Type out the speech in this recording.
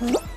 응?